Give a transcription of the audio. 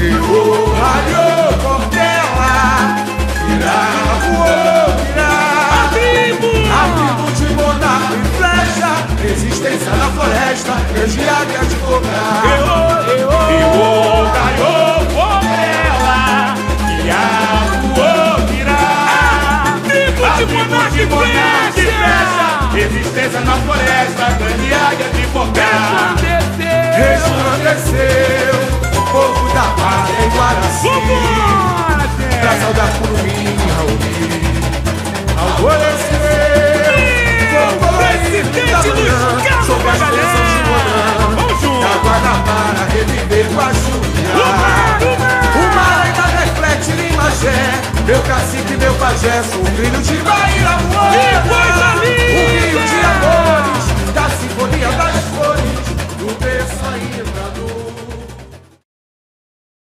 Eu ralhou Portela, virá, voou, virá. A tribo! A tribo de monarca e flecha, resistência na floresta, grande águia de cobrar. Eô, eô! Iô, caiô, Portela, virá, voou, virá. A tribo de monarca e flecha! céu da curumim, Raul. Alvorecer, é presidente dos carros sobre as bênçãos do Da guarda para reviver com a chuva. O mar ainda reflete Limagé, meu cacique, meu pajé, sou filho de Bahia, Moana. O rio de amores, da sinfonia das flores, do berço ainda do...